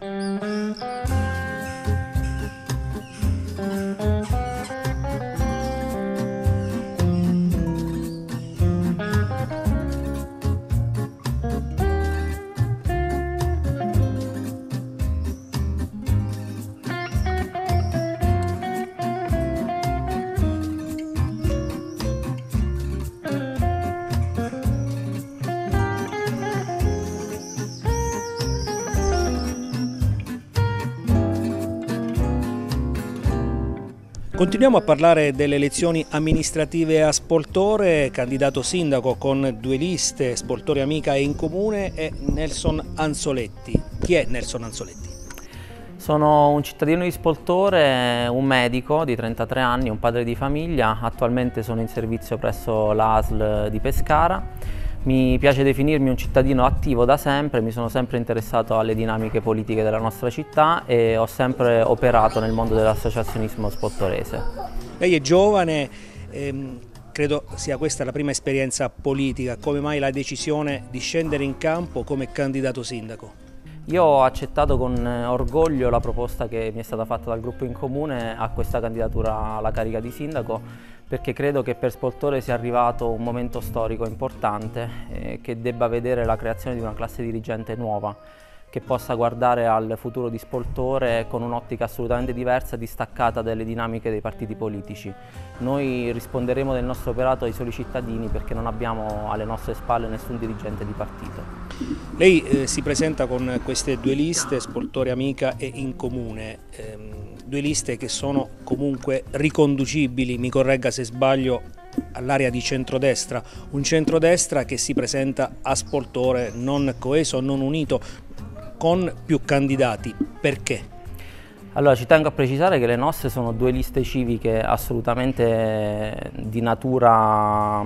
Música Continuiamo a parlare delle elezioni amministrative a Spoltore, candidato sindaco con due liste, Spoltore Amica e In Comune e Nelson Anzoletti. Chi è Nelson Anzoletti? Sono un cittadino di Spoltore, un medico di 33 anni, un padre di famiglia, attualmente sono in servizio presso l'ASL di Pescara mi piace definirmi un cittadino attivo da sempre, mi sono sempre interessato alle dinamiche politiche della nostra città e ho sempre operato nel mondo dell'associazionismo spottorese. Lei è giovane, ehm, credo sia questa la prima esperienza politica, come mai la decisione di scendere in campo come candidato sindaco? Io ho accettato con orgoglio la proposta che mi è stata fatta dal gruppo in comune a questa candidatura alla carica di sindaco perché credo che per Spoltore sia arrivato un momento storico importante eh, che debba vedere la creazione di una classe dirigente nuova che possa guardare al futuro di Spoltore con un'ottica assolutamente diversa, distaccata dalle dinamiche dei partiti politici. Noi risponderemo del nostro operato ai soli cittadini perché non abbiamo alle nostre spalle nessun dirigente di partito. Lei eh, si presenta con queste due liste, Spoltore Amica e In Comune. Ehm, due liste che sono comunque riconducibili, mi corregga se sbaglio, all'area di centrodestra, un centrodestra che si presenta a sportore non coeso, non unito, con più candidati. Perché? Allora ci tengo a precisare che le nostre sono due liste civiche assolutamente di natura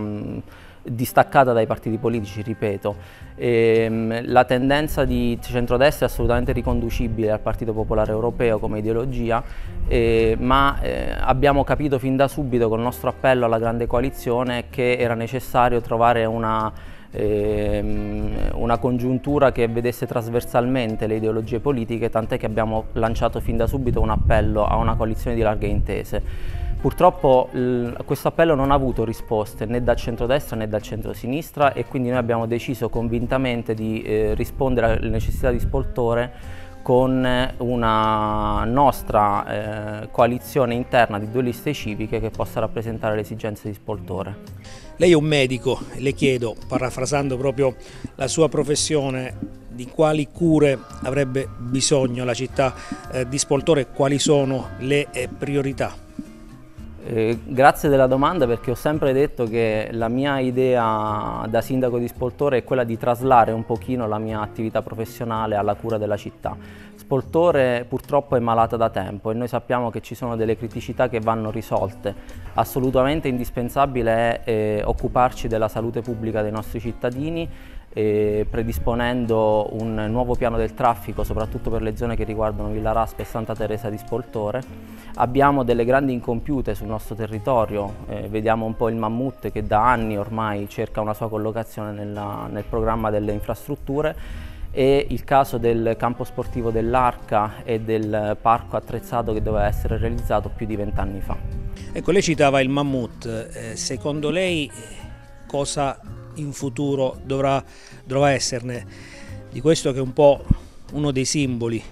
distaccata dai partiti politici, ripeto. E, ehm, la tendenza di centrodestra è assolutamente riconducibile al Partito Popolare Europeo come ideologia, eh, ma eh, abbiamo capito fin da subito col nostro appello alla grande coalizione che era necessario trovare una, eh, una congiuntura che vedesse trasversalmente le ideologie politiche, tant'è che abbiamo lanciato fin da subito un appello a una coalizione di larghe intese. Purtroppo questo appello non ha avuto risposte né dal centrodestra né dal centrosinistra e quindi noi abbiamo deciso convintamente di eh, rispondere alle necessità di Spoltore con una nostra eh, coalizione interna di due liste civiche che possa rappresentare le esigenze di Spoltore. Lei è un medico, le chiedo, parafrasando proprio la sua professione, di quali cure avrebbe bisogno la città eh, di Spoltore e quali sono le eh, priorità? Eh, grazie della domanda perché ho sempre detto che la mia idea da sindaco di Spoltore è quella di traslare un pochino la mia attività professionale alla cura della città. Spoltore purtroppo è malata da tempo e noi sappiamo che ci sono delle criticità che vanno risolte. Assolutamente indispensabile è eh, occuparci della salute pubblica dei nostri cittadini predisponendo un nuovo piano del traffico soprattutto per le zone che riguardano Villa Raspa e Santa Teresa di Spoltore. Abbiamo delle grandi incompiute sul nostro territorio, eh, vediamo un po' il mammut che da anni ormai cerca una sua collocazione nella, nel programma delle infrastrutture e il caso del campo sportivo dell'Arca e del parco attrezzato che doveva essere realizzato più di vent'anni fa. Ecco, lei citava il mammut, eh, secondo lei cosa in futuro dovrà, dovrà esserne di questo che è un po' uno dei simboli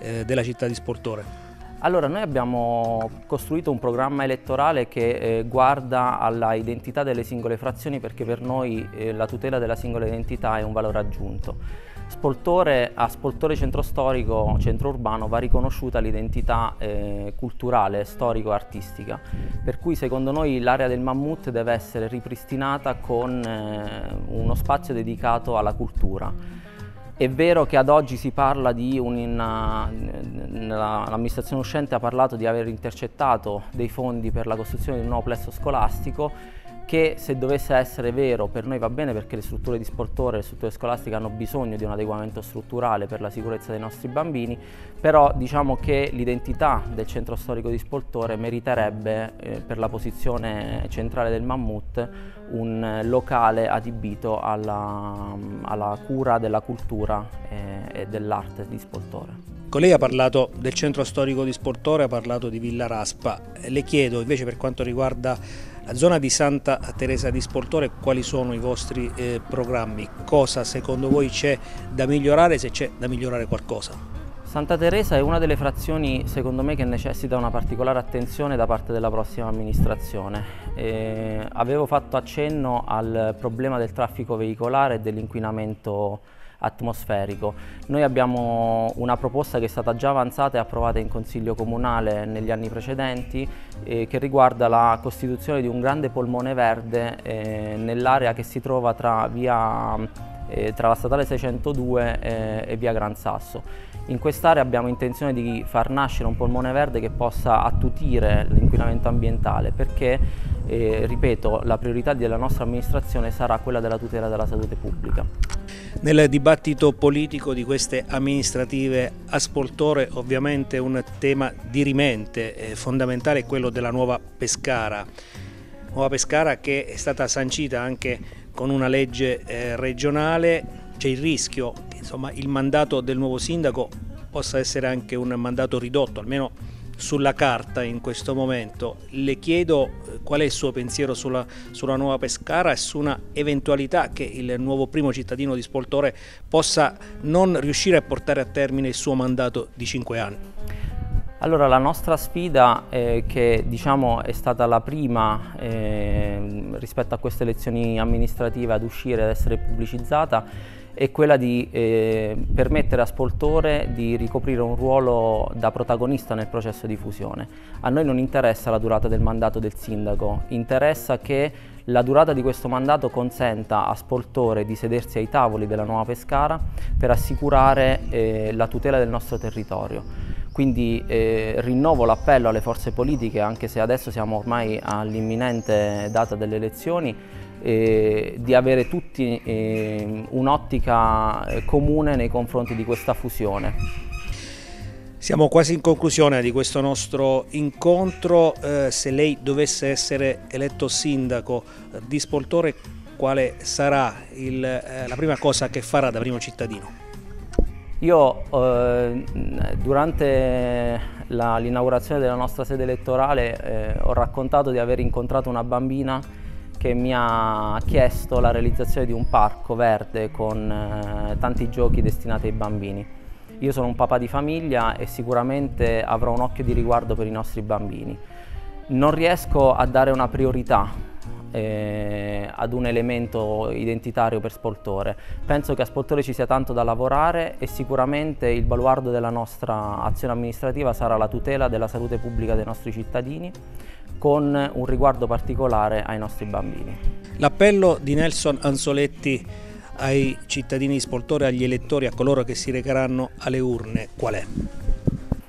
eh, della città di Sportore? Allora, noi abbiamo costruito un programma elettorale che eh, guarda alla identità delle singole frazioni perché per noi eh, la tutela della singola identità è un valore aggiunto. Spoltore, a Spoltore centro storico, centro urbano, va riconosciuta l'identità eh, culturale, storico-artistica, per cui secondo noi l'area del Mammut deve essere ripristinata con eh, uno spazio dedicato alla cultura. È vero che ad oggi si parla di l'amministrazione uscente ha parlato di aver intercettato dei fondi per la costruzione di un nuovo plesso scolastico, che se dovesse essere vero per noi va bene perché le strutture di sportore, le strutture scolastiche hanno bisogno di un adeguamento strutturale per la sicurezza dei nostri bambini, però diciamo che l'identità del centro storico di sportore meriterebbe eh, per la posizione centrale del Mammut un locale adibito alla, alla cura della cultura e, e dell'arte di sportore. Ecco, lei ha parlato del centro storico di Sportore, ha parlato di Villa Raspa. Le chiedo invece per quanto riguarda la zona di Santa Teresa di Sportore, quali sono i vostri eh, programmi? Cosa secondo voi c'è da migliorare, se c'è da migliorare qualcosa? Santa Teresa è una delle frazioni secondo me che necessita una particolare attenzione da parte della prossima amministrazione. Eh, avevo fatto accenno al problema del traffico veicolare e dell'inquinamento atmosferico. Noi abbiamo una proposta che è stata già avanzata e approvata in Consiglio Comunale negli anni precedenti eh, che riguarda la costituzione di un grande polmone verde eh, nell'area che si trova tra, via, eh, tra la statale 602 eh, e via Gran Sasso. In quest'area abbiamo intenzione di far nascere un polmone verde che possa attutire l'inquinamento ambientale perché, eh, ripeto, la priorità della nostra amministrazione sarà quella della tutela della salute pubblica. Nel dibattito politico di queste amministrative a Spoltore ovviamente un tema dirimente, eh, fondamentale è quello della nuova Pescara. Nuova Pescara che è stata sancita anche con una legge eh, regionale c'è il rischio che insomma, il mandato del nuovo sindaco possa essere anche un mandato ridotto, almeno sulla carta in questo momento. Le chiedo eh, qual è il suo pensiero sulla, sulla, nuova Pescara e su una eventualità che il nuovo primo cittadino di Spoltore possa non riuscire a portare a termine il suo mandato di cinque anni. Allora la nostra sfida eh, che diciamo è stata la prima eh, rispetto a queste elezioni amministrative ad uscire, ad essere pubblicizzata è quella di eh, permettere a Spoltore di ricoprire un ruolo da protagonista nel processo di fusione. A noi non interessa la durata del mandato del sindaco, interessa che la durata di questo mandato consenta a Spoltore di sedersi ai tavoli della nuova Pescara per assicurare eh, la tutela del nostro territorio. Quindi eh, rinnovo l'appello alle forze politiche, anche se adesso siamo ormai all'imminente data delle elezioni, eh, di avere tutti eh, un'ottica eh, comune nei confronti di questa fusione. Siamo quasi in conclusione di questo nostro incontro, eh, se lei dovesse essere eletto sindaco di Spoltore quale sarà il, eh, la prima cosa che farà da primo cittadino? Io eh, durante l'inaugurazione della nostra sede elettorale ho raccontato di aver incontrato una bambina che mi ha chiesto la realizzazione di un parco verde con eh, tanti giochi destinati ai bambini. Io sono un papà di famiglia e sicuramente avrò un occhio di riguardo per i nostri bambini. Non riesco a dare una priorità eh, ad un elemento identitario per Spoltore. Penso che a Spoltore ci sia tanto da lavorare e sicuramente il baluardo della nostra azione amministrativa sarà la tutela della salute pubblica dei nostri cittadini con un riguardo particolare ai nostri bambini. L'appello di Nelson Anzoletti ai cittadini di Spoltore, agli elettori, a coloro che si recheranno alle urne, qual è?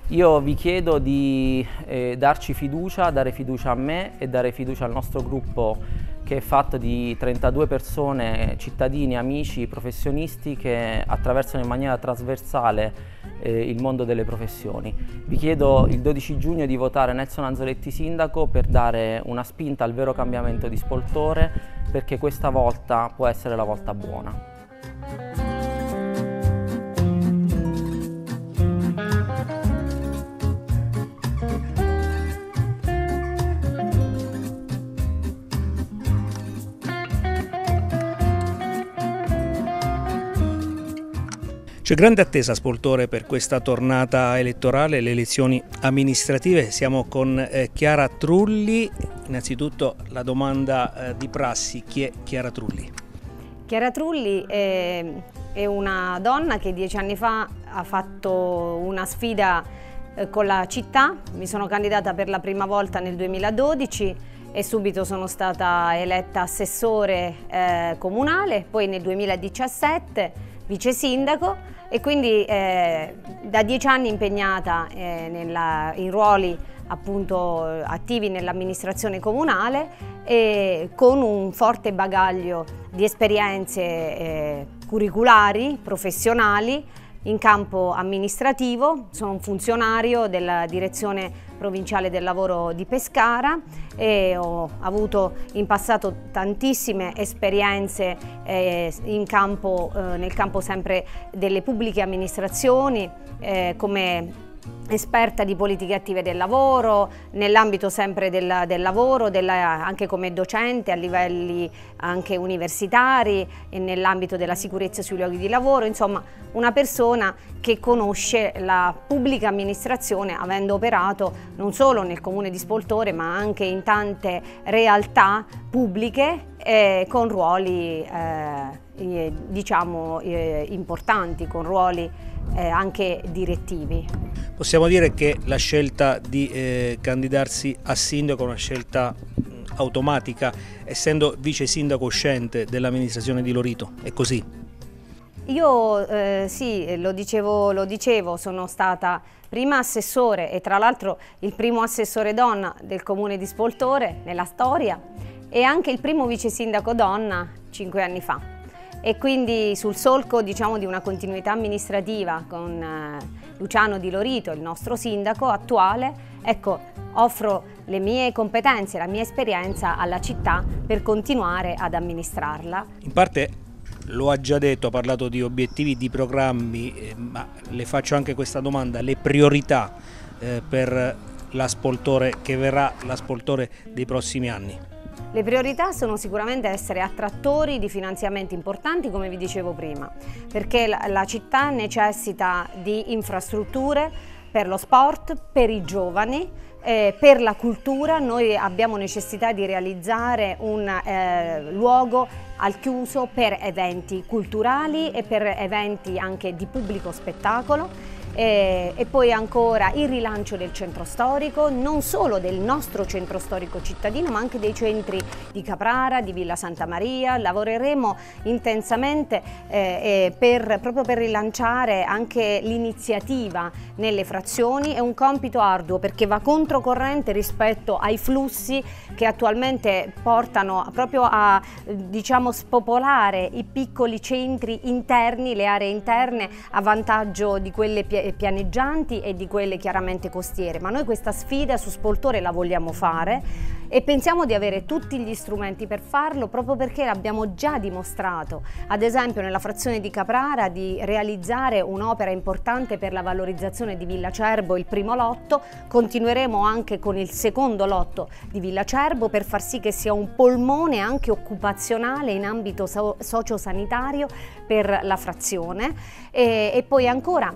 Io vi chiedo di eh, darci fiducia, dare fiducia a me e dare fiducia al nostro gruppo che è fatto di 32 persone, cittadini, amici, professionisti che attraversano in maniera trasversale eh, il mondo delle professioni. Vi chiedo il 12 giugno di votare Nelson Anzoletti sindaco per dare una spinta al vero cambiamento di Spoltore perché questa volta può essere la volta buona. C'è grande attesa Spoltore per questa tornata elettorale, le elezioni amministrative. Siamo con eh, Chiara Trulli. Innanzitutto la domanda eh, di prassi, chi è Chiara Trulli? Chiara Trulli è, è, una donna che dieci anni fa ha fatto una sfida eh, con la città. Mi sono candidata per la prima volta nel 2012 e subito sono stata eletta assessore eh, comunale, poi nel 2017 vice sindaco e quindi eh, da dieci anni impegnata eh, nella, in ruoli appunto attivi nell'amministrazione comunale e con un forte bagaglio di esperienze eh, curriculari, professionali in campo amministrativo, sono un funzionario della direzione provinciale del lavoro di Pescara e ho avuto in passato tantissime esperienze eh, campo, eh, nel campo sempre delle pubbliche amministrazioni eh, come esperta di politiche attive del lavoro, nell'ambito sempre del, del lavoro, della, anche come docente a livelli anche universitari e nell'ambito della sicurezza sui luoghi di lavoro, insomma una persona che conosce la pubblica amministrazione avendo operato non solo nel comune di Spoltore ma anche in tante realtà pubbliche eh, con ruoli eh, diciamo eh, importanti, con ruoli eh, anche direttivi. Possiamo dire che la scelta di eh, candidarsi a sindaco è una scelta automatica, essendo vice sindaco uscente dell'amministrazione di Lorito, è così? Io eh, sì, lo dicevo, lo dicevo, sono stata prima assessore e tra l'altro il primo assessore donna del comune di Spoltore nella storia e anche il primo vice sindaco donna cinque anni fa e quindi sul solco diciamo, di una continuità amministrativa con eh, Luciano Di Lorito, il nostro sindaco attuale, ecco, offro le mie competenze, la mia esperienza alla città per continuare ad amministrarla. In parte lo ha già detto, ha parlato di obiettivi, di programmi, eh, ma le faccio anche questa domanda, le priorità eh, per la Spoltore che verrà la Spoltore dei prossimi anni? Le priorità sono sicuramente essere attrattori di finanziamenti importanti, come vi dicevo prima, perché la, città necessita di infrastrutture per lo sport, per i giovani, eh, per la cultura. Noi abbiamo necessità di realizzare un eh, luogo al chiuso per eventi culturali e per eventi anche di pubblico spettacolo eh, e poi ancora il rilancio del centro storico, non solo del nostro centro storico cittadino ma anche dei centri di Caprara, di Villa Santa Maria, lavoreremo intensamente eh, per, proprio per rilanciare anche l'iniziativa nelle frazioni, è un compito arduo perché va controcorrente rispetto ai flussi che attualmente portano proprio a diciamo, spopolare i piccoli centri interni, le aree interne a vantaggio di quelle pianeggianti e di quelle chiaramente costiere, ma noi questa sfida su Spoltore la vogliamo fare e pensiamo di avere tutti gli strumenti per farlo proprio perché l'abbiamo già dimostrato, ad esempio nella frazione di Caprara di realizzare un'opera importante per la valorizzazione di Villa Cerbo, il primo lotto, continueremo anche con il secondo lotto di Villa Cerbo per far sì che sia un polmone anche occupazionale in ambito so sociosanitario per la frazione. E, e poi ancora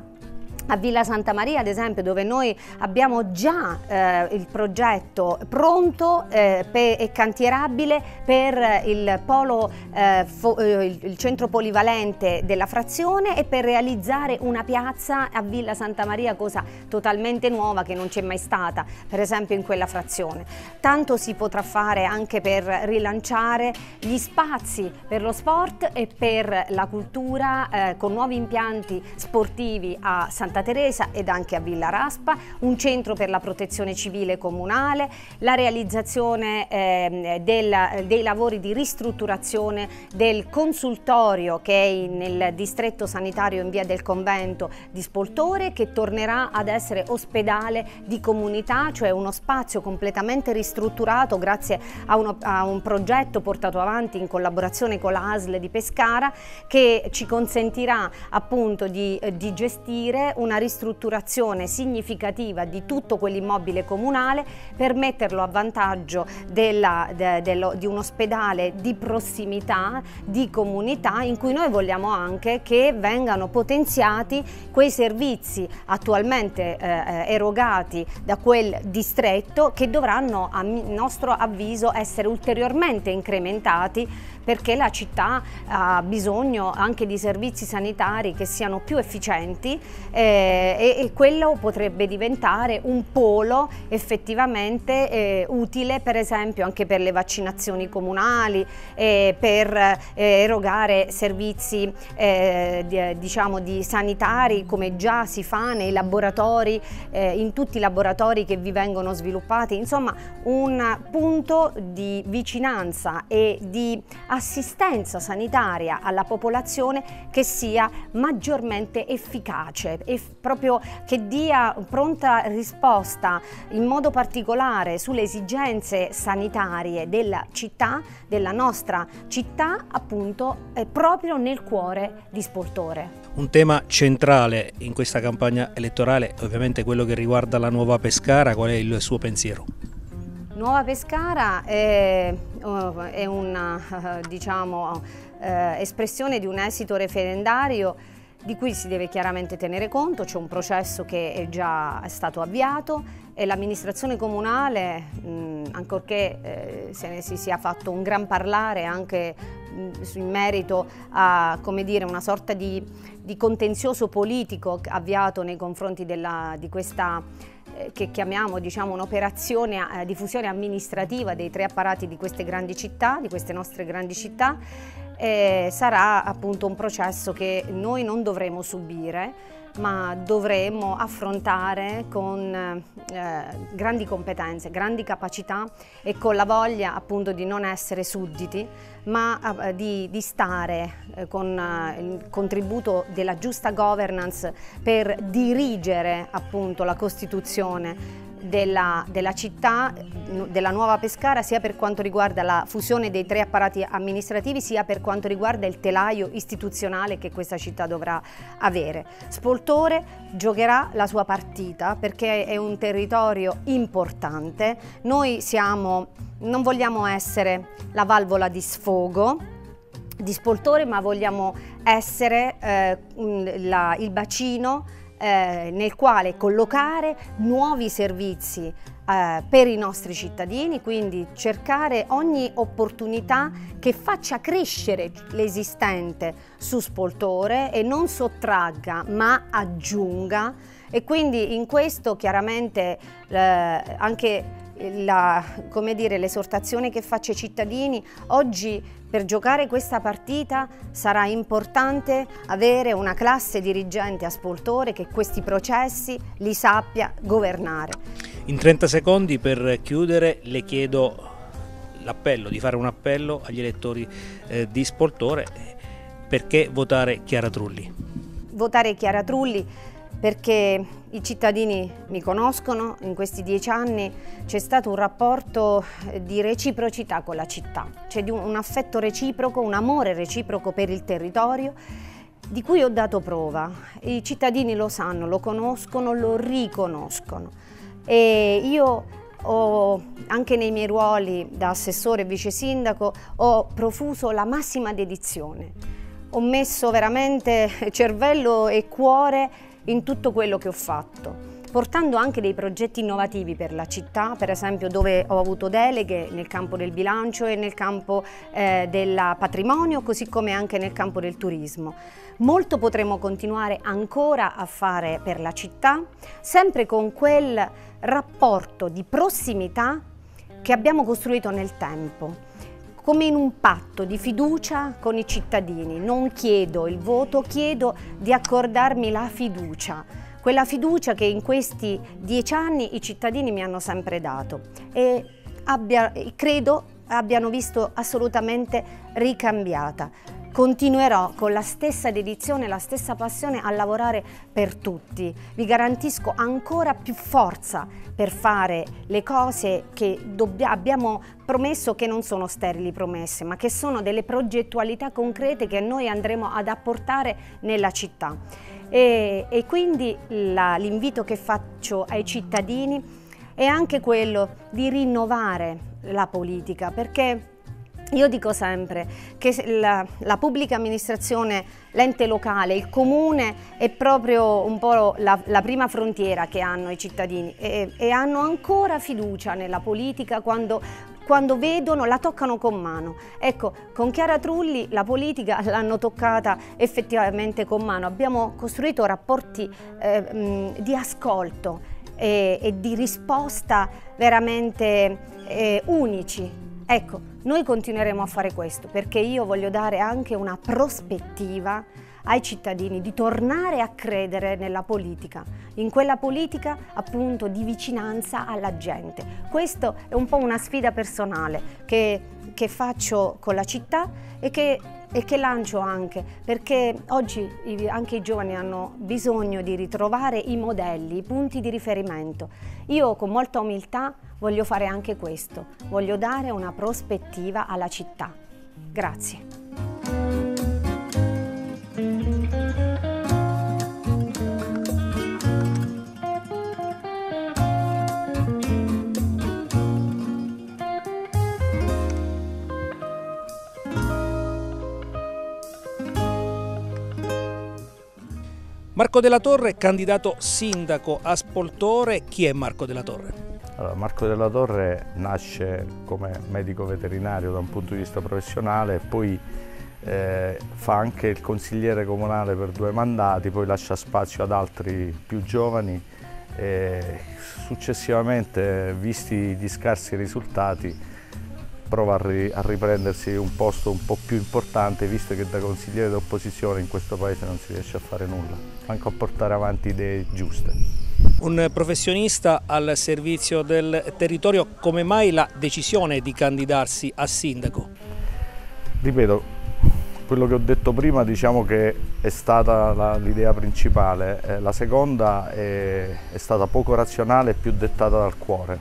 a Villa Santa Maria ad esempio dove noi abbiamo già eh, il progetto pronto eh, e cantierabile per il, polo, eh, eh, il, il, centro polivalente della frazione e per realizzare una piazza a Villa Santa Maria cosa totalmente nuova che non c'è mai stata per esempio in quella frazione. Tanto si potrà fare anche per rilanciare gli spazi per lo sport e per la cultura eh, con nuovi impianti sportivi a Santa Santa Teresa ed anche a Villa Raspa, un centro per la protezione civile comunale, la realizzazione eh, del, dei lavori di ristrutturazione del consultorio che è nel distretto sanitario in via del convento di Spoltore che tornerà ad essere ospedale di comunità, cioè uno spazio completamente ristrutturato grazie a, uno, a un progetto portato avanti in collaborazione con la ASL di Pescara che ci consentirà appunto di, di gestire un una ristrutturazione significativa di tutto quell'immobile comunale per metterlo a vantaggio della, de, dello, di un ospedale di prossimità, di comunità, in cui noi vogliamo anche che vengano potenziati quei servizi attualmente eh, erogati da quel distretto che dovranno a nostro avviso essere ulteriormente incrementati perché la città ha bisogno anche di servizi sanitari che siano più efficienti eh, e, e, quello potrebbe diventare un polo effettivamente eh, utile per esempio anche per le vaccinazioni comunali, eh, per eh, erogare servizi eh, di, diciamo di sanitari come già si fa nei laboratori, eh, in tutti i laboratori che vi vengono sviluppati, insomma un punto di vicinanza e di assistenza sanitaria alla popolazione che sia maggiormente efficace e proprio che dia pronta risposta in modo particolare sulle esigenze sanitarie della città, della nostra città appunto eh, proprio nel cuore di Spoltore. Un tema centrale in questa campagna elettorale è ovviamente quello che riguarda la nuova Pescara, qual è il suo pensiero? Nuova Pescara è, oh, è una diciamo, eh, espressione di un esito referendario di cui si deve chiaramente tenere conto, c'è un processo che è già stato avviato e l'amministrazione comunale, mh, ancorché eh, se ne si sia fatto un gran parlare anche mh, in merito a dire, una sorta di, di, contenzioso politico avviato nei confronti della, di questa eh, che chiamiamo diciamo, un'operazione eh, di fusione amministrativa dei tre apparati di queste grandi città, di queste nostre grandi città, eh, sarà appunto un processo che noi non dovremo subire ma dovremo affrontare con eh, grandi competenze, grandi capacità e con la voglia appunto di non essere sudditi, ma eh, di, di, stare eh, con eh, il contributo della giusta governance per dirigere appunto la Costituzione della, della, città, della nuova Pescara, sia per quanto riguarda la fusione dei tre apparati amministrativi, sia per quanto riguarda il telaio istituzionale che questa città dovrà avere. Spoltore giocherà la sua partita perché è un territorio importante. Noi siamo, non vogliamo essere la valvola di sfogo, di Spoltore, ma vogliamo essere eh, la, il bacino eh, nel quale collocare nuovi servizi eh, per i nostri cittadini, quindi cercare ogni opportunità che faccia crescere l'esistente su Spoltore e non sottragga ma aggiunga. E quindi in questo chiaramente eh, anche l'esortazione che faccio ai cittadini, oggi per giocare questa partita sarà importante avere una classe dirigente a Spoltore che questi processi li sappia governare. In 30 secondi per chiudere le chiedo l'appello, di fare un appello agli elettori eh, di Spoltore perché votare Chiara Trulli. Votare Chiara Trulli perché i cittadini mi conoscono, in questi dieci anni c'è stato un rapporto di reciprocità con la città, c'è un affetto reciproco, un amore reciproco per il territorio di cui ho dato prova. I cittadini lo sanno, lo conoscono, lo riconoscono e io ho, anche nei miei ruoli da assessore e vice sindaco ho profuso la massima dedizione. Ho messo veramente cervello e cuore in tutto quello che ho fatto portando anche dei progetti innovativi per la città, per esempio dove ho avuto deleghe nel campo del bilancio e nel campo eh, del patrimonio, così come anche nel campo del turismo. Molto potremo continuare ancora a fare per la città, sempre con quel rapporto di prossimità che abbiamo costruito nel tempo come in un patto di fiducia con i cittadini. Non chiedo il voto, chiedo di accordarmi la fiducia, quella fiducia che in questi dieci anni i cittadini mi hanno sempre dato e abbia, credo abbiano visto assolutamente ricambiata. Continuerò con la stessa dedizione la stessa passione a lavorare per tutti. Vi garantisco ancora più forza per fare le cose che abbiamo promesso che non sono sterili promesse, ma che sono delle progettualità concrete che noi andremo ad apportare nella città. E, e quindi l'invito che faccio ai cittadini è anche quello di rinnovare la politica, perché io dico sempre che la, la pubblica amministrazione, l'ente locale, il comune è proprio un po' la, la prima frontiera che hanno i cittadini e, e hanno ancora fiducia nella politica quando quando vedono la toccano con mano. Ecco, con Chiara Trulli la politica l'hanno toccata effettivamente con mano. Abbiamo costruito rapporti eh, di ascolto e, e, di risposta veramente eh, unici. Ecco, noi continueremo a fare questo perché io voglio dare anche una prospettiva ai cittadini di tornare a credere nella politica, in quella politica appunto di vicinanza alla gente. Questo è un po' una sfida personale che, che faccio con la città e che, e che lancio anche perché oggi anche i giovani hanno bisogno di ritrovare i modelli, i punti di riferimento. Io con molta umiltà voglio fare anche questo, voglio dare una prospettiva alla città. Grazie. Marco della Torre, candidato sindaco a Spoltore. Chi è Marco della Torre? Allora, Marco della Torre nasce come medico veterinario da un punto di vista professionale, poi eh, fa anche il consigliere comunale per due mandati, poi lascia spazio ad altri più giovani e successivamente, visti gli scarsi risultati, prova a, ri a, riprendersi un posto un po' più importante visto che da consigliere d'opposizione in questo paese non si riesce a fare nulla, anche a portare avanti idee giuste. Un professionista al servizio del territorio, come mai la decisione di candidarsi a sindaco? Ripeto, quello che ho detto prima diciamo che è stata l'idea principale, eh, la seconda è, è stata poco razionale e più dettata dal cuore,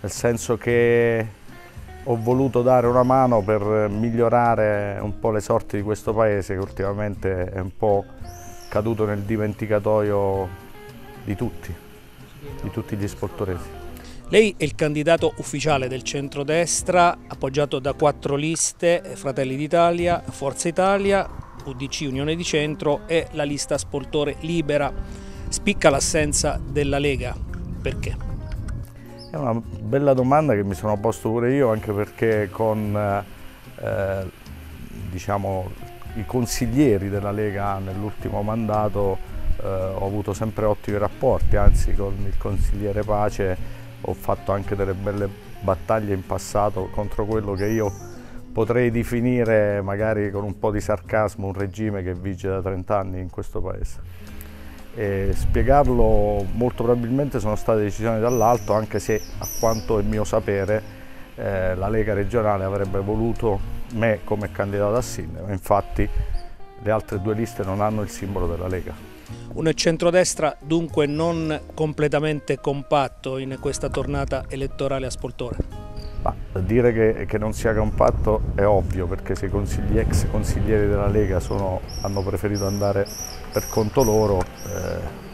nel senso che ho voluto dare una mano per migliorare un po' le sorti di questo paese che ultimamente è un po' caduto nel dimenticatoio di tutti, di tutti gli sportoresi. Lei è il candidato ufficiale del centrodestra, appoggiato da quattro liste, Fratelli d'Italia, Forza Italia, UDC Unione di Centro e la lista Sportore Libera. Spicca l'assenza della Lega, perché? È una bella domanda che mi sono posto pure io anche perché con eh, diciamo, i consiglieri della Lega nell'ultimo mandato eh, ho avuto sempre ottimi rapporti, anzi con il consigliere Pace ho fatto anche delle belle battaglie in passato contro quello che io potrei definire magari con un po' di sarcasmo un regime che vige da 30 anni in questo paese. E spiegarlo molto probabilmente sono state decisioni dall'alto anche se a quanto è mio sapere eh, la Lega regionale avrebbe voluto me come candidato a sindaco, infatti le altre due liste non hanno il simbolo della Lega. Un centrodestra dunque non completamente compatto in questa tornata elettorale a Spoltore? Ma dire che, che, non sia compatto è ovvio perché se i ex consiglieri della Lega sono, hanno preferito andare per conto loro eh,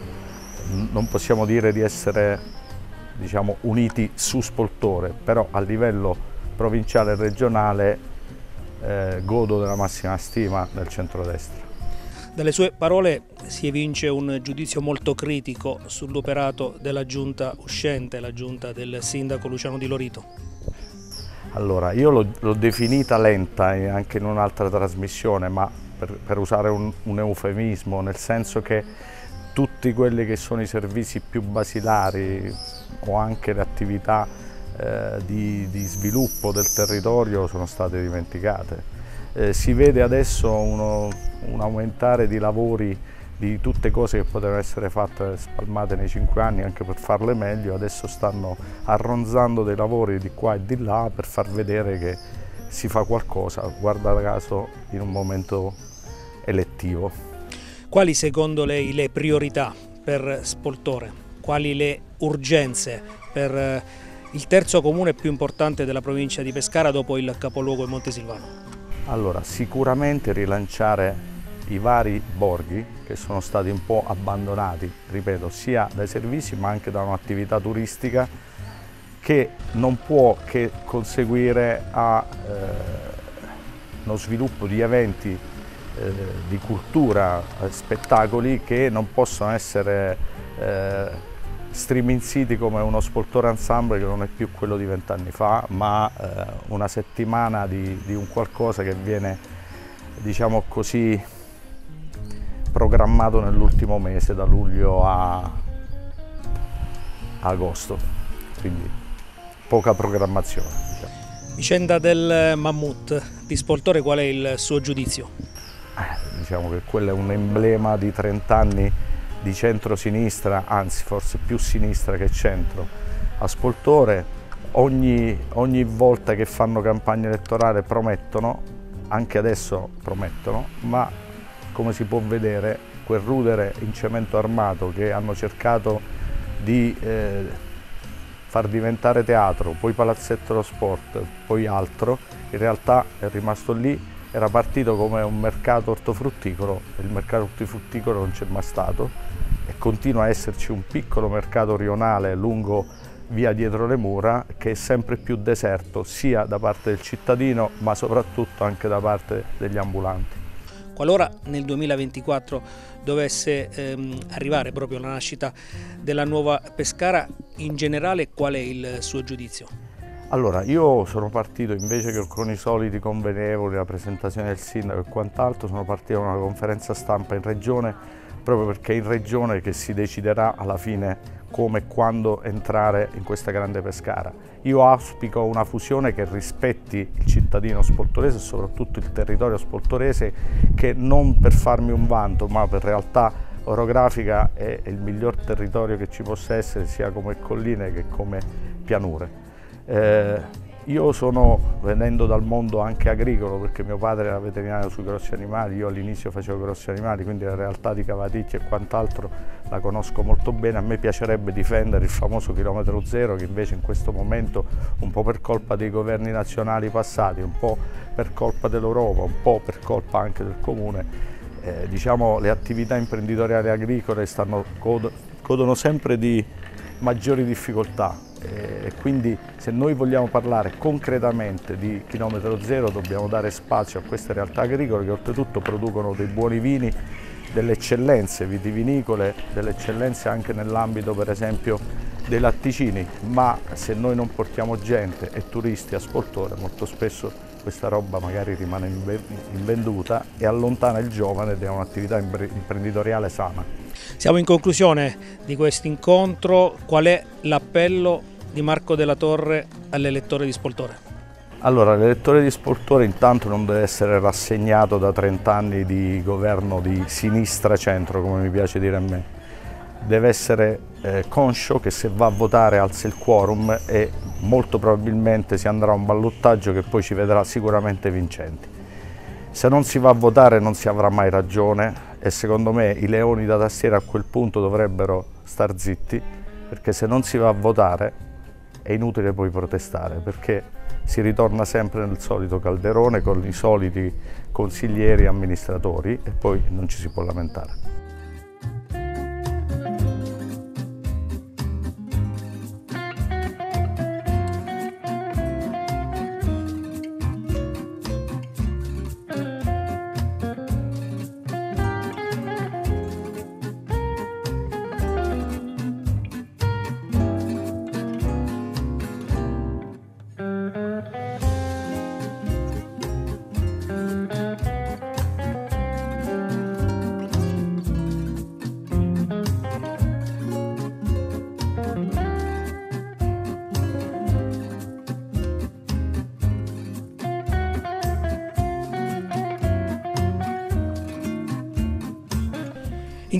non possiamo dire di essere diciamo, uniti su Spoltore, però a livello provinciale e regionale eh, godo della massima stima del centrodestra. Dalle sue parole si evince un giudizio molto critico sull'operato della giunta uscente, la giunta del sindaco Luciano Di Lorito. Allora, io l'ho definita lenta anche in un'altra trasmissione, ma per, per usare un, un, eufemismo, nel senso che tutti quelli che sono i servizi più basilari o anche le attività eh, di, di, sviluppo del territorio sono state dimenticate. Eh, si vede adesso uno, un aumentare di lavori di tutte cose che potevano essere fatte spalmate nei cinque anni anche per farle meglio, adesso stanno arronzando dei lavori di qua e di là per far vedere che si fa qualcosa, guarda caso in un momento elettivo. Quali secondo lei le priorità per Spoltore? Quali le urgenze per eh, il terzo comune più importante della provincia di Pescara dopo il capoluogo Montesilvano? Allora, sicuramente rilanciare i vari borghi che sono stati un po' abbandonati, ripeto, sia dai servizi ma anche da un'attività turistica che non può che conseguire a eh, sviluppo di eventi eh, di cultura, eh, spettacoli che non possono essere eh, Streaming City come uno spoltore ensemble che non è più quello di vent'anni fa, ma eh, una settimana di, di, un qualcosa che viene, diciamo così, programmato nell'ultimo mese, da luglio a, agosto, quindi poca programmazione. Diciamo. Vicenda del Mammut, di Spoltore qual è il suo giudizio? Eh, diciamo che quello è un emblema di 30 anni di centro-sinistra, anzi forse più sinistra che centro, a Spoltore ogni, ogni volta che fanno campagna elettorale promettono, anche adesso promettono, ma come si può vedere quel rudere in cemento armato che hanno cercato di eh, far diventare teatro, poi palazzetto dello sport, poi altro, in realtà è rimasto lì era partito come un mercato ortofrutticolo, il mercato ortofrutticolo non c'è mai stato e continua a esserci un piccolo mercato rionale lungo via dietro le mura che è sempre più deserto sia da parte del cittadino ma soprattutto anche da parte degli ambulanti. Qualora nel 2024 dovesse ehm, arrivare proprio la nascita della nuova Pescara, in generale qual è il suo giudizio? Allora, io sono partito invece che con i soliti convenevoli, la presentazione del sindaco e quant'altro, sono partito da una conferenza stampa in regione proprio perché è in regione che si deciderà alla fine come e quando entrare in questa grande pescara. Io auspico una fusione che rispetti il cittadino spoltorese e soprattutto il territorio spoltorese che non per farmi un vanto ma per realtà orografica è il miglior territorio che ci possa essere sia come colline che come pianure. Eh, io sono, venendo dal mondo anche agricolo, perché mio padre era veterinario sui grossi animali, io all'inizio facevo grossi animali, quindi la realtà di Cavaticchia e quant'altro la conosco molto bene. A me piacerebbe difendere il famoso chilometro zero, che invece in questo momento, un po' per colpa dei governi nazionali passati, un po' per colpa dell'Europa, un po' per colpa anche del Comune, eh, diciamo, le attività imprenditoriali agricole stanno, godono sempre di maggiori difficoltà e quindi se noi vogliamo parlare concretamente di chilometro zero dobbiamo dare spazio a queste realtà agricole che oltretutto producono dei buoni vini, delle eccellenze vitivinicole, delle eccellenze anche nell'ambito per esempio dei latticini, ma se noi non portiamo gente e turisti a Spoltore molto spesso questa roba magari rimane invenduta e allontana il giovane da un'attività imprenditoriale sana. Siamo in conclusione di questo incontro, qual è l'appello di Marco della Torre all'elettore di Spoltore? Allora, l'elettore di Spoltore intanto non deve essere rassegnato da 30 anni di governo di sinistra-centro, come mi piace dire a me. Deve essere eh, conscio che se va a votare alza il quorum e molto probabilmente si andrà a un ballottaggio che poi ci vedrà sicuramente vincenti. Se non si va a votare non si avrà mai ragione e secondo me i leoni da tastiera a quel punto dovrebbero star zitti perché se non si va a votare è inutile poi protestare perché si ritorna sempre nel solito calderone con i soliti consiglieri e amministratori e poi non ci si può lamentare.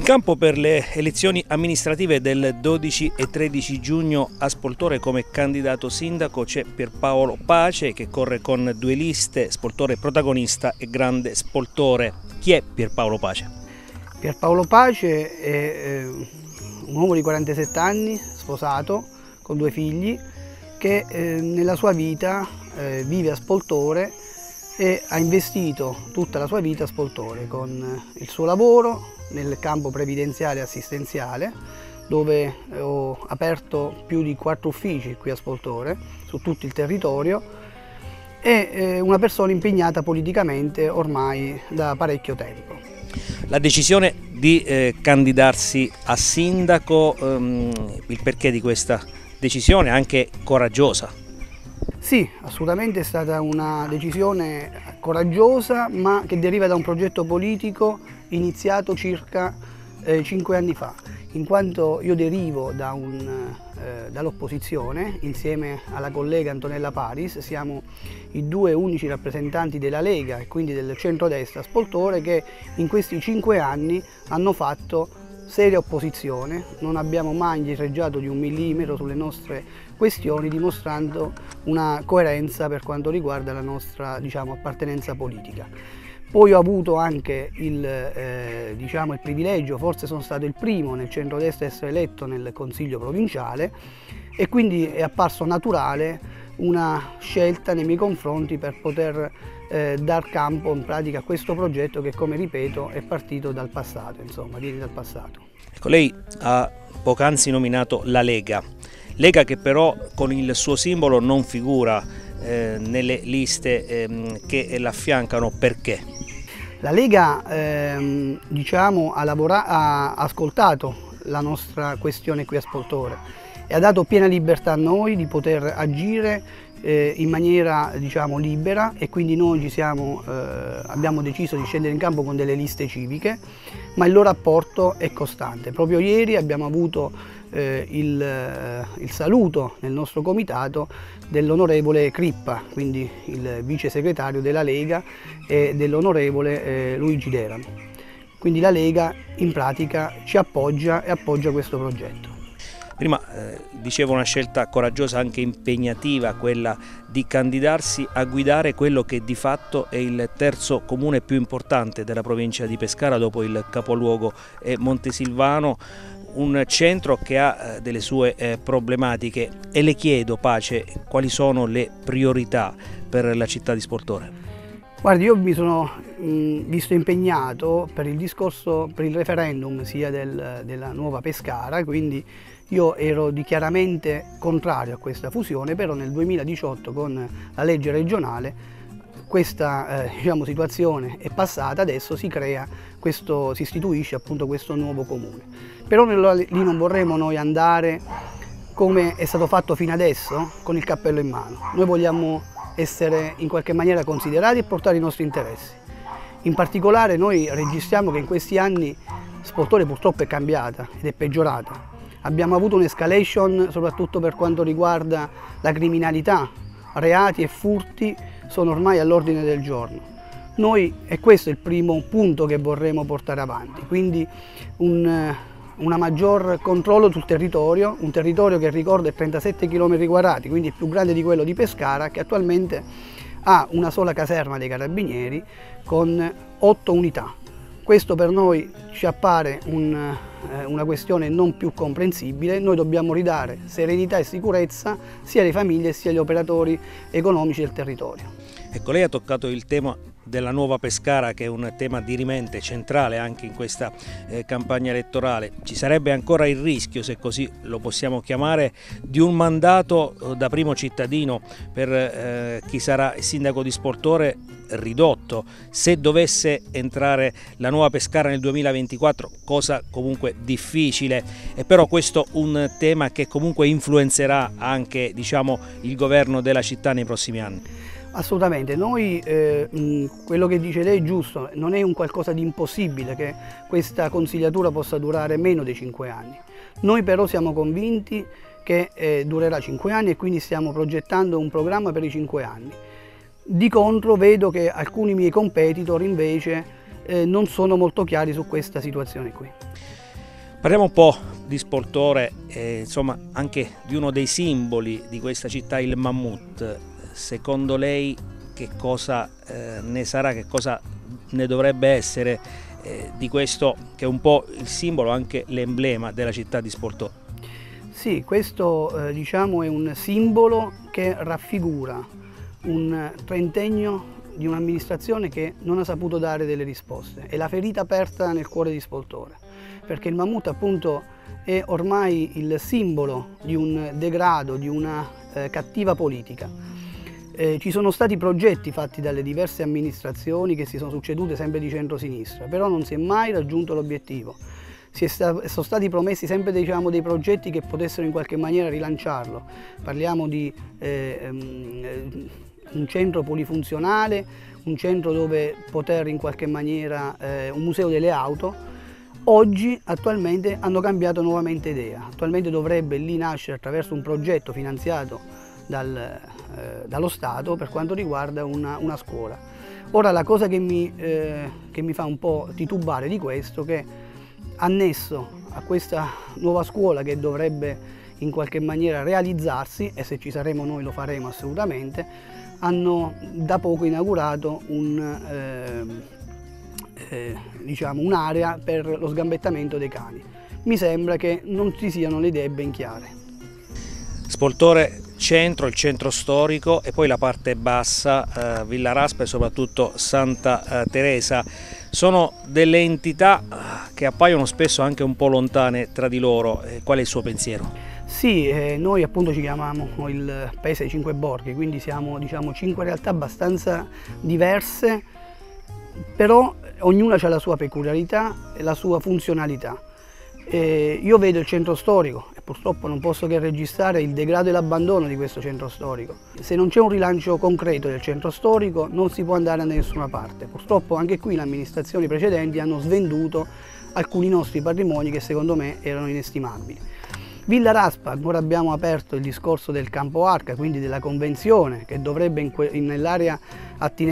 Campo per le elezioni amministrative del 12 e 13 giugno a Spoltore come candidato sindaco c'è Pierpaolo Pace che corre con due liste, Spoltore protagonista e grande Spoltore. Chi è Pierpaolo Pace? Pierpaolo Pace è eh, un uomo di 47 anni, sposato, con due figli, che eh, nella sua vita eh, vive a Spoltore e ha investito tutta la sua vita a Spoltore con il suo lavoro, nel campo previdenziale e assistenziale dove ho aperto più di quattro uffici qui a Spoltore su tutto il territorio e eh, una persona impegnata politicamente ormai da parecchio tempo. La decisione di eh, candidarsi a sindaco, ehm, il perché di questa decisione anche coraggiosa? Sì, assolutamente è stata una decisione coraggiosa ma che deriva da un progetto politico iniziato circa eh, cinque anni fa, in quanto io derivo da eh, dall'opposizione insieme alla collega Antonella Paris, siamo i due unici rappresentanti della Lega e quindi del centrodestra spoltore che in questi cinque anni hanno fatto seria opposizione, non abbiamo mai indietreggiato di un millimetro sulle nostre questioni dimostrando una coerenza per quanto riguarda la nostra diciamo, appartenenza politica. Poi ho avuto anche il, eh, diciamo, il privilegio, forse sono stato il primo nel centrodestra a essere eletto nel Consiglio provinciale e quindi è apparso naturale una scelta nei miei confronti per poter eh, dar campo in pratica a questo progetto che come ripeto è partito dal passato, insomma, viene dal passato. Ecco, lei ha poc'anzi nominato la Lega, Lega che però con il suo simbolo non figura eh, nelle liste ehm, che l'affiancano, perché? La Lega ehm, diciamo, ha, ha, ascoltato la nostra questione qui a Spoltore e ha dato piena libertà a noi di poter agire eh, in maniera diciamo, libera e quindi noi siamo, eh, abbiamo deciso di scendere in campo con delle liste civiche, ma il loro apporto è costante. Proprio ieri abbiamo avuto eh, il, eh, il, saluto nel nostro comitato dell'onorevole Crippa, quindi il vice segretario della Lega e dell'onorevole eh, Luigi Deran. Quindi la Lega in pratica ci appoggia e appoggia questo progetto. Prima eh, dicevo una scelta coraggiosa, anche impegnativa, quella di candidarsi a guidare quello che di fatto è il terzo comune più importante della provincia di Pescara dopo il capoluogo Montesilvano un centro che ha eh, delle sue eh, problematiche e le chiedo Pace quali sono le priorità per la città di Sportore. Guardi, io mi sono visto impegnato per il discorso, per il referendum sia del, della nuova Pescara, quindi io ero dichiaramente contrario a questa fusione, però nel 2018 con la legge regionale questa eh, diciamo, situazione è passata, adesso si crea questo, si istituisce appunto questo nuovo comune. Però lì non vorremmo noi andare come è stato fatto fino adesso, con il cappello in mano. Noi vogliamo essere in qualche maniera considerati e portare i nostri interessi. In particolare noi registriamo che in questi anni Sportore purtroppo è cambiata ed è peggiorata. Abbiamo avuto un'escalation soprattutto per quanto riguarda la criminalità, reati e furti sono ormai all'ordine del giorno. Noi, e questo è il primo punto che vorremmo portare avanti, quindi un, una maggior controllo sul territorio, un territorio che ricorda è 37 km quadrati, quindi più grande di quello di Pescara, che attualmente ha una sola caserma dei carabinieri con 8 unità. Questo per noi ci appare un, eh, una questione non più comprensibile, noi dobbiamo ridare serenità e sicurezza sia alle famiglie sia agli operatori economici del territorio. Ecco, lei ha toccato il tema della nuova Pescara che è un tema dirimente centrale anche in questa eh, campagna elettorale. Ci sarebbe ancora il rischio, se così lo possiamo chiamare, di un mandato eh, da primo cittadino per eh, chi sarà sindaco di Sportore ridotto. Se dovesse entrare la nuova Pescara nel 2024, cosa comunque difficile, è però questo un tema che comunque influenzerà anche diciamo, il governo della città nei prossimi anni. Assolutamente, noi eh, quello che dice lei è giusto, non è un qualcosa di impossibile che questa consigliatura possa durare meno di 5 anni. Noi però siamo convinti che eh, durerà 5 anni e quindi stiamo progettando un programma per i 5 anni. Di contro vedo che alcuni miei competitor invece eh, non sono molto chiari su questa situazione qui. Parliamo un po' di Sportore, eh, insomma anche di uno dei simboli di questa città, il mammut secondo lei che cosa eh, ne sarà, che cosa ne dovrebbe essere eh, di questo che è un po' il simbolo, anche l'emblema della città di Sportò? Sì, questo eh, diciamo è un simbolo che raffigura un trentennio di un'amministrazione che non ha saputo dare delle risposte. È la ferita aperta nel cuore di Spoltore, perché il mammut appunto è ormai il simbolo di un degrado, di una eh, cattiva politica Eh, ci sono stati progetti fatti dalle diverse amministrazioni che si sono succedute sempre di centro-sinistra, però non si è mai raggiunto l'obiettivo. Sta, sono stati promessi sempre diciamo, dei progetti che potessero in qualche maniera rilanciarlo. Parliamo di eh, um, un centro polifunzionale, un centro dove poter in qualche maniera, eh, un museo delle auto, Oggi, attualmente, hanno cambiato nuovamente idea. Attualmente dovrebbe lì nascere attraverso un progetto finanziato dal, eh, dallo Stato per quanto riguarda una, una, scuola. Ora la cosa che mi, eh, che mi, fa un po' titubare di questo è che annesso a questa nuova scuola che dovrebbe in qualche maniera realizzarsi, e se ci saremo noi lo faremo assolutamente, hanno da poco inaugurato un, eh, eh, diciamo, un'area per lo sgambettamento dei cani. Mi sembra che non ci siano le idee ben chiare. Spoltore centro, il centro storico e poi la parte bassa, eh, Villa Raspa e soprattutto Santa eh, Teresa. Sono delle entità eh, che appaiono spesso anche un po' lontane tra di loro. Eh, qual è il suo pensiero? Sì, eh, noi appunto ci chiamiamo il Paese dei Cinque Borghi, quindi siamo diciamo, cinque realtà abbastanza diverse, però ognuna ha la sua peculiarità e la sua funzionalità. E io vedo il centro storico purtroppo non posso che registrare il degrado e l'abbandono di questo centro storico. Se non c'è un rilancio concreto del centro storico non si può andare da nessuna parte. Purtroppo anche qui le amministrazioni precedenti hanno svenduto alcuni nostri patrimoni che secondo me erano inestimabili. Villa Raspa, ancora abbiamo aperto il discorso del campo Arca, quindi della convenzione che dovrebbe nell'area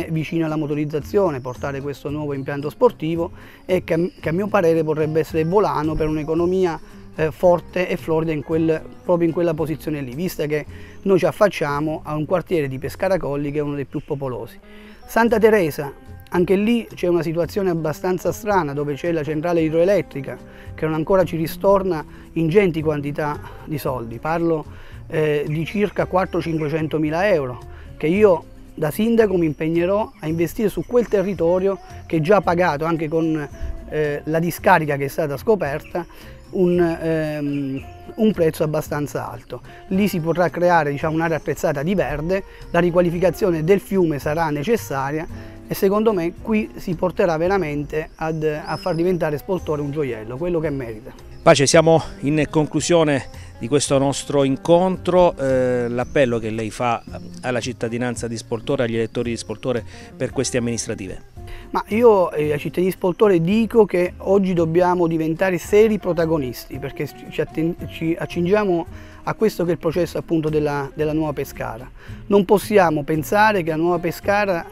vicino alla motorizzazione portare questo nuovo impianto sportivo e che, che a mio parere potrebbe essere volano per un'economia eh, forte e florida in quel, proprio in quella posizione lì, vista che noi ci affacciamo a un quartiere di Pescaracolli che è uno dei più popolosi. Santa Teresa, anche lì c'è una situazione abbastanza strana dove c'è la centrale idroelettrica che non ancora ci ristorna ingenti quantità di soldi. Parlo eh, di circa 400-500 mila euro che io da sindaco mi impegnerò a investire su quel territorio che già pagato anche con eh, la discarica che è stata scoperta un, ehm, un, prezzo abbastanza alto. Lì si potrà creare diciamo, un'area attrezzata di verde, la riqualificazione del fiume sarà necessaria e secondo me qui si porterà veramente ad, a far diventare Spoltore un gioiello, quello che merita. Pace, siamo in conclusione di questo nostro incontro, eh, l'appello che lei fa alla cittadinanza di Spoltore, agli elettori di Spoltore per queste amministrative. Ma io eh, ai cittadini di Spoltore dico che oggi dobbiamo diventare seri protagonisti perché ci, ci accingiamo a questo che è il processo appunto della, della nuova Pescara. Non possiamo pensare che la nuova Pescara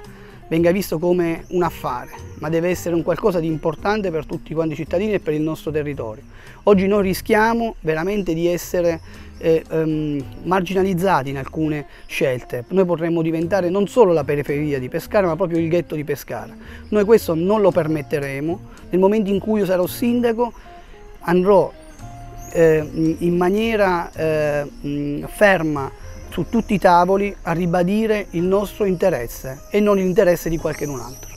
venga visto come un affare, ma deve essere un qualcosa di importante per tutti quanti i cittadini e per il nostro territorio. Oggi noi rischiamo veramente di essere eh, um, marginalizzati in alcune scelte. Noi potremmo diventare non solo la periferia di Pescara, ma proprio il ghetto di Pescara. Noi questo non lo permetteremo. Nel momento in cui io sarò sindaco andrò eh, in maniera eh, ferma su tutti i tavoli a ribadire il nostro interesse e non l'interesse di qualcun altro.